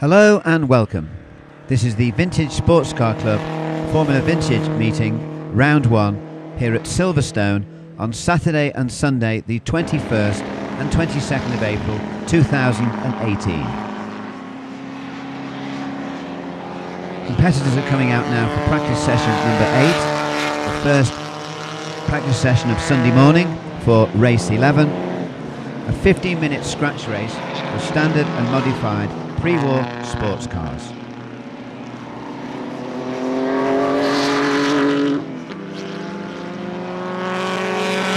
Hello and welcome. This is the Vintage Sports Car Club Formula Vintage meeting, round one, here at Silverstone on Saturday and Sunday, the 21st and 22nd of April 2018. Competitors are coming out now for practice session number eight, the first practice session of Sunday morning for race 11, a 15 minute scratch race for standard and modified pre-war sports cars.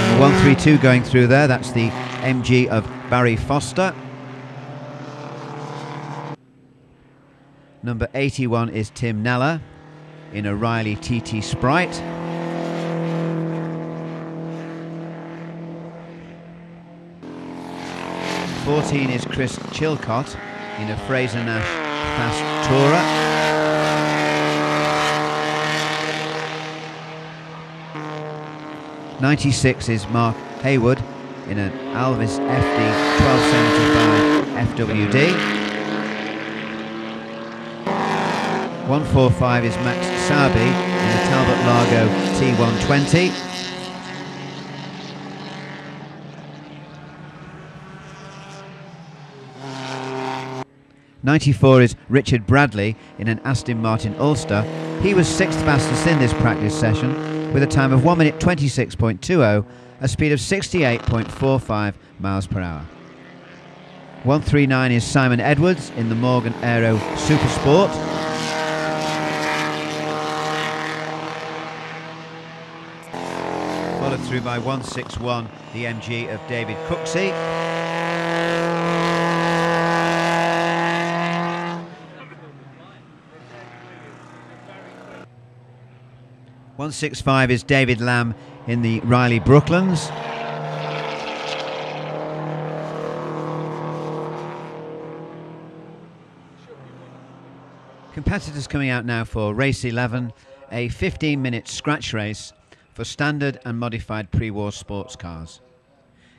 Number 132 going through there, that's the MG of Barry Foster. Number 81 is Tim Neller in a Riley TT Sprite. Fourteen is Chris Chilcott in a Frazer Nash Fast Tourer. 96 is Mark Haywood in an Alvis FD 1275 FWD. 145 is Max Sabi in a Talbot Lago T120. Ninety-four is Richard Bradley in an Aston Martin Ulster. He was sixth fastest in this practice session with a time of 1 minute 26.20, a speed of 68.45 miles per hour. 139 is Simon Edwards in the Morgan Aero Super Sport. Followed through by 161, the MG of David Cooksey. One six five is David Lamb in the Riley Brooklands. Competitors coming out now for race 11, a 15 minute scratch race for standard and modified pre war sports cars.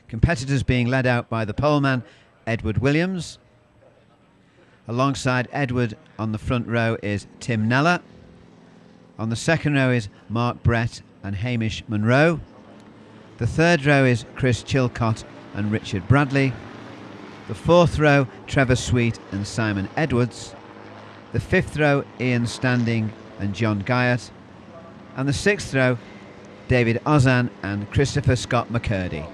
Competitors being led out by the poleman Edward Williams. Alongside Edward on the front row is Tim Neller. On the second row is Mark Brett and Hamish Monroe. The third row is Chris Chilcott and Richard Bradley. The fourth row, Trevor Sweet and Simon Edwards. The fifth row, Ian Standing and John Guyot. And the sixth row, David Ozan and Christopher Scott McCurdy.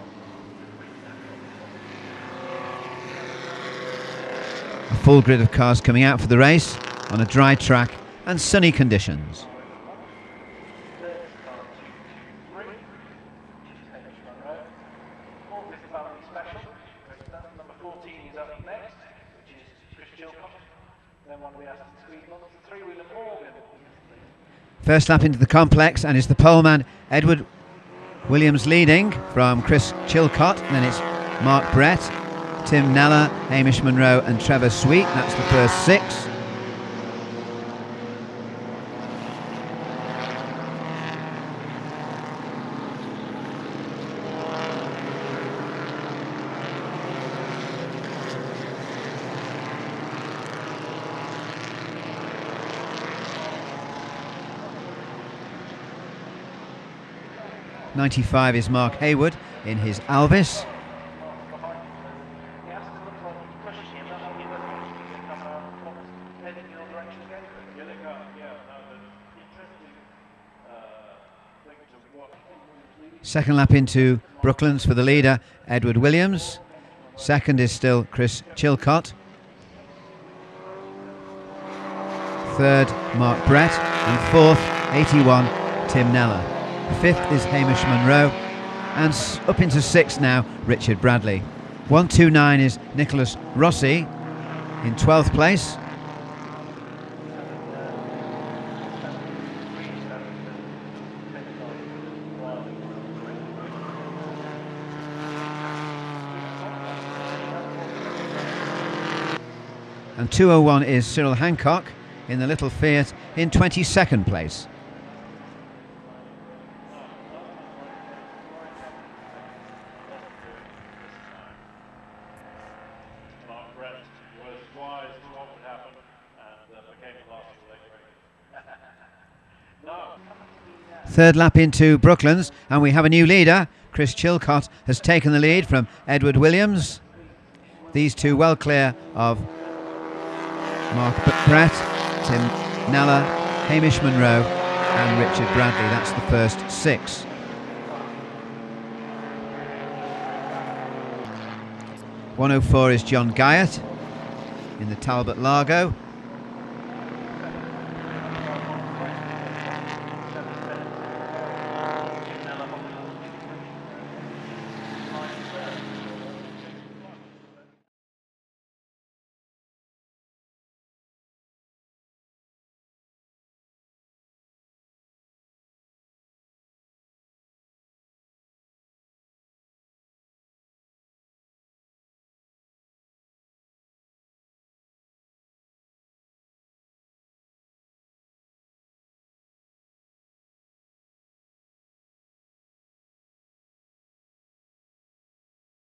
A full grid of cars coming out for the race on a dry track and sunny conditions. First lap into the complex, and it's the poleman Edward Williams leading from Chris Chilcott. Then it's Mark Brett, Tim Neller, Hamish Monroe, and Trevor Sweet. That's the first six. Ninety-five is Mark Haywood in his Alvis. Second lap into Brooklands for the leader, Edward Williams. Second is still Chris Chilcott. Third, Mark Brett. And fourth, 81, Tim Neller. Fifth is Hamish Monroe. And up into sixth now, Richard Bradley. 129 is Nicholas Rossi in 12th place. And 201 is Cyril Hancock in the little Fiat in 22nd place. Third lap into Brooklands, and we have a new leader. Chris Chilcott has taken the lead from Edward Williams. These two well clear of Mark Brett, Tim Neller, Hamish Munro, and Richard Bradley. That's the first six. One oh four is John Guyatt in the Talbot Lago.